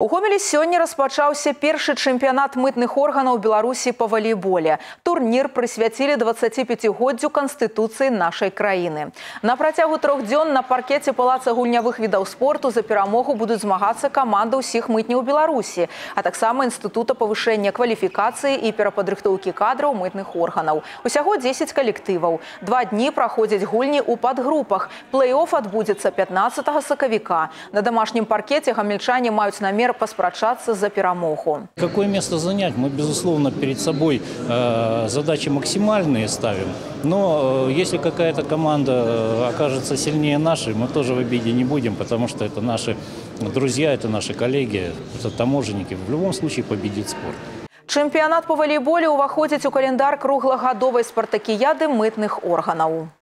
У гомелі сёння распачаўся першы чэмпіянат мытных органаў беларусі па валейболе турнір прысвяцілі 25годдзю канстытуцыі нашай краіны на працягу трох дзён на паркеце палаца гульнявых відаў спорту за перамогу будуць змагацца каманда ўсіх мытняў беларусі а таксама інстытута павышэння кваліфікацыі і перападрыхтоўкі кадраў мытных органаў усяго 10 калектываў два дні праходзяць гульні ў падгрупах плей-офф адбудзецца 15 сакавіка на домашнім паркеце гамельчане маюць намер паспрачацца за перамогу. Какое место занять? Мы, безусловно, перед собой э, задачи максимальные ставим. Но э, если какая-то команда э, окажется сильнее нашей, мы тоже в обиде не будем, потому что это наши друзья, это наши коллеги, это таможенники. В любом случае победит спорт. Чэмпіянат па валейболе ўваходзіць у календар круглагадовай спартакіяды мытных органаў.